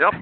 Yep.